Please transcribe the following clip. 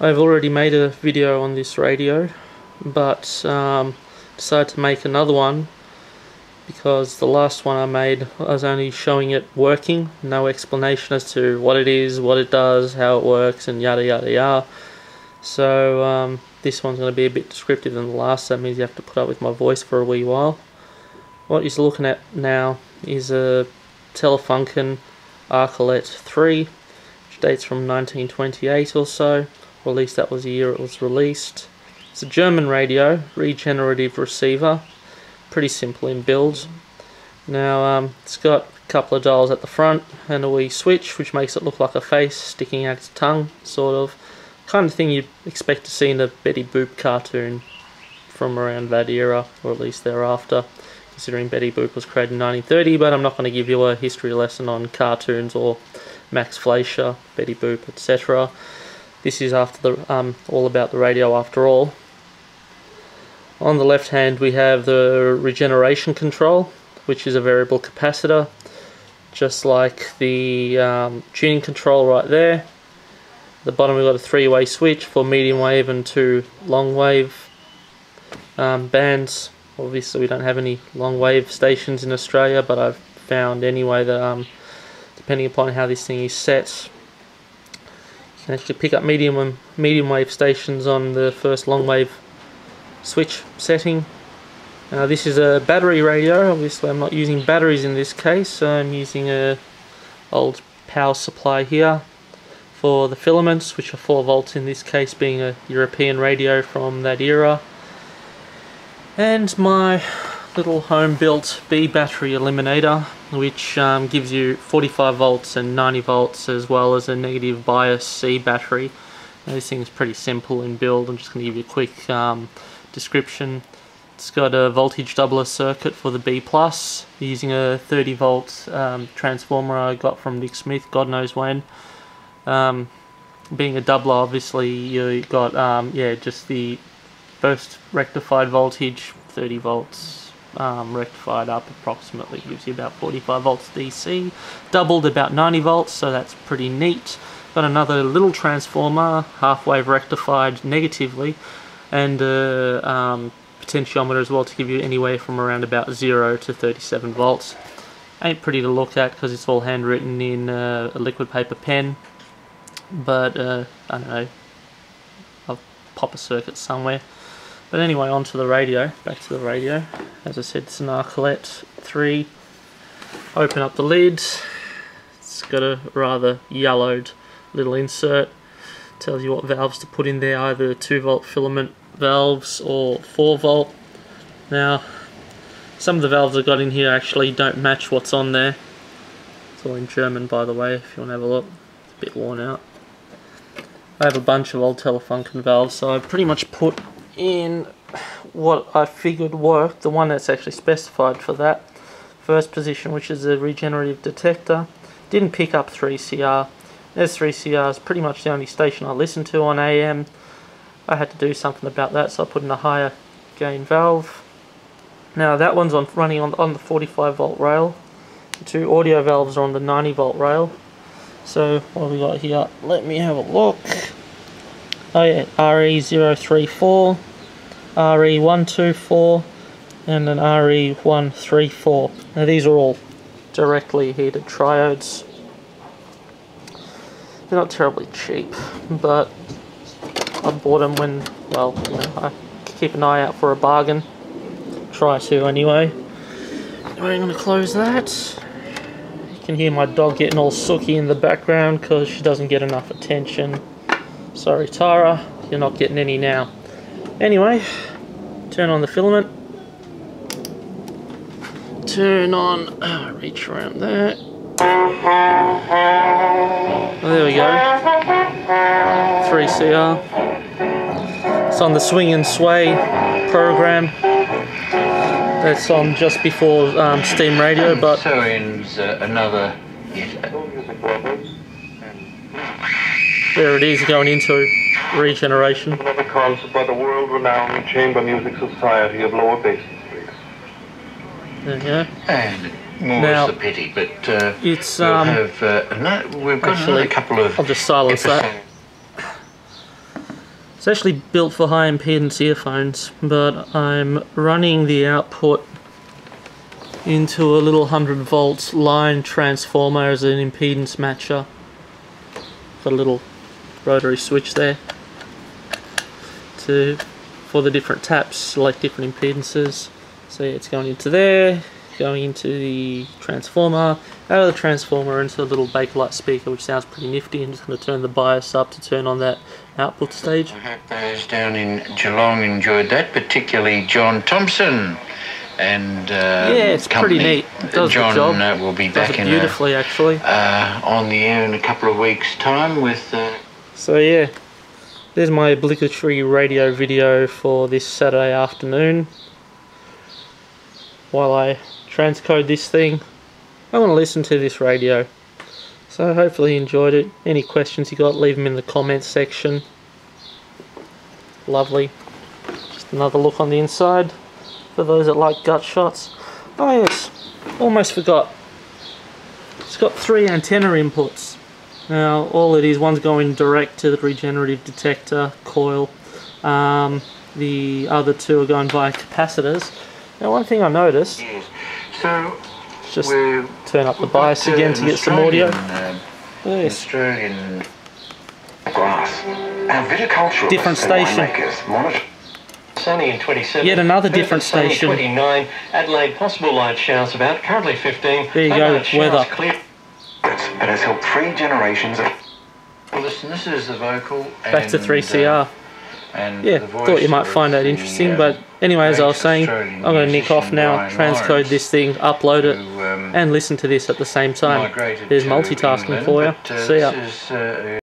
I've already made a video on this radio, but um, decided to make another one because the last one I made I was only showing it working, no explanation as to what it is, what it does, how it works, and yada yada yada. So um, this one's going to be a bit descriptive than the last, that means you have to put up with my voice for a wee while. What you're looking at now is a Telefunken Arcolette 3, which dates from 1928 or so, or at least that was the year it was released. It's a German radio, regenerative receiver, pretty simple in build. Now um, it's got a couple of dials at the front and a wee switch which makes it look like a face sticking out its tongue, sort of. Kind of thing you'd expect to see in a Betty Boop cartoon from around that era, or at least thereafter, considering Betty Boop was created in 1930, but I'm not going to give you a history lesson on cartoons or Max Fleischer, Betty Boop, etc. This is after the um, all about the radio after all. On the left hand we have the regeneration control, which is a variable capacitor, just like the um, tuning control right there. the bottom we've got a three-way switch for medium wave and two long wave um, bands. Obviously we don't have any long wave stations in Australia, but I've found anyway that um, depending upon how this thing is set, can actually pick up medium medium wave stations on the first long wave switch setting. Uh, this is a battery radio, obviously I'm not using batteries in this case, so I'm using a old power supply here for the filaments, which are 4 volts in this case being a European radio from that era. And my little home-built B battery eliminator, which um, gives you 45 volts and 90 volts as well as a negative bias C battery. Now, this thing is pretty simple in build, I'm just going to give you a quick um, description. It's got a voltage doubler circuit for the B+, plus, using a 30 volt um, transformer I got from Dick Smith, God knows when. Um, being a doubler, obviously you got um, yeah just the first rectified voltage, 30 volts um, rectified up approximately gives you about 45 volts DC. Doubled about 90 volts, so that's pretty neat. Got another little transformer, half wave rectified negatively, and a um, potentiometer as well to give you anywhere from around about 0 to 37 volts. Ain't pretty to look at because it's all handwritten in uh, a liquid paper pen, but uh, I don't know, I'll pop a circuit somewhere. But anyway, on to the radio, back to the radio. As I said, it's an Arcolette 3. Open up the lid, it's got a rather yellowed little insert tells you what valves to put in there, either 2 volt filament valves or 4 volt. Now, some of the valves I've got in here actually don't match what's on there. It's all in German by the way, if you want to have a look. It's a bit worn out. I have a bunch of old Telefunken valves, so I've pretty much put in what I figured worked, the one that's actually specified for that first position, which is a regenerative detector. Didn't pick up 3CR, S3CR is pretty much the only station I listen to on AM. I had to do something about that, so I put in a higher gain valve. Now that one's on running on, on the 45 volt rail. The two audio valves are on the 90 volt rail. So what have we got here? Let me have a look. Oh yeah, RE034, RE124, and an RE134. Now these are all directly heated triodes. They're not terribly cheap, but I bought them when, well, you know, I keep an eye out for a bargain. Try to, anyway. Anyway, I'm going to close that. You can hear my dog getting all sooky in the background because she doesn't get enough attention. Sorry, Tara, you're not getting any now. Anyway, turn on the filament. Turn on, uh, reach around there. Oh, there we go. 3CR. It's on the Swing and Sway program. That's on just before um, Steam Radio, but. So ends uh, another. There it is, going into regeneration. Another concert by the world-renowned Chamber Music Society of Lower Basin Street. There you go. And more Now, is the pity, but uh, It's we'll um. have uh, ano- we've got actually, another couple of I'll just silence that. It's actually built for high impedance earphones, but I'm running the output into a little 100 volt line transformer as an impedance matcher. Got a little rotary switch there to for the different taps, select different impedances. So yeah, it's going into there, going into the transformer, out of the transformer into a little Bakelite speaker, which sounds pretty nifty. I'm just going to turn the bias up to turn on that output stage. I hope those down in Geelong enjoyed that, particularly John Thompson. And uh, Yeah, it's pretty neat. It does the John job. Uh, will be Does back it in a, beautifully, actually. uh, on the air in a couple of weeks' time with. Uh, So yeah, there's my obligatory radio video for this Saturday afternoon. While I transcode this thing, I want to listen to this radio. So hopefully you enjoyed it. Any questions you got, leave them in the comments section. Lovely. Just another look on the inside for those that like gut shots. Oh yes, almost forgot. It's got three antenna inputs. Now, all it is, one's going direct to the regenerative detector coil. Um, the other two are going via capacitors. Now, one thing I noticed, yes. So just turn up the bias uh, again to get some audio. Australian, um, Yes, Australian glass. Viticulturalists Different and station. Sunny and 27. Yet another Perth different station. 29. Adelaide, possible light showers about. Currently 15. There you go, weather. Clear. It that has helped three generations of Well, listen, this is the vocal. back to 3CR. uh, and Yeah, the thought you might find of that the, interesting, uh, but anyway, as I was saying, Australian I'm going to nick off now, Brian transcode Lawrence, this thing, upload it, who, um, and listen to this at the same time. There's multitasking England, for you. but, uh, See ya. Is,